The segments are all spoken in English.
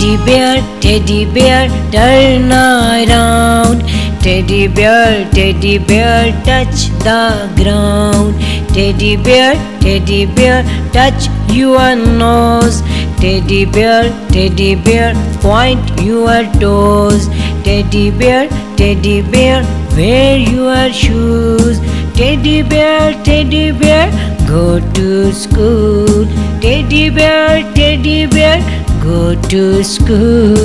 bear, teddy bear, turn around. Teddy bear, teddy bear, touch the ground. Teddy bear, teddy bear, touch your nose. Teddy bear, teddy bear, point your toes. Teddy bear, teddy bear, wear your shoes. Teddy bear, teddy bear, go to school. Teddy bear, teddy bear, go to school.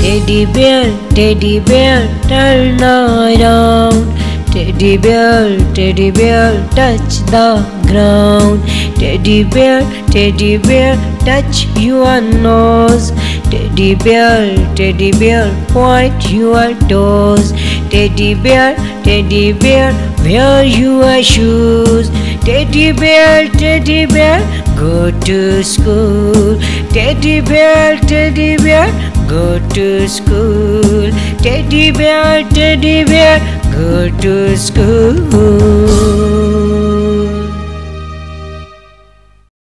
Teddy bear, teddy bear, turn around. Teddy bear, teddy bear, touch the ground. Teddy bear, teddy bear, touch your nose. Teddy bear, teddy bear, point your toes. Teddy bear, teddy bear, wear your shoes. Teddy bear, teddy bear, go to school. Teddy bear, teddy bear, go to school. Teddy bear, teddy bear, go to school.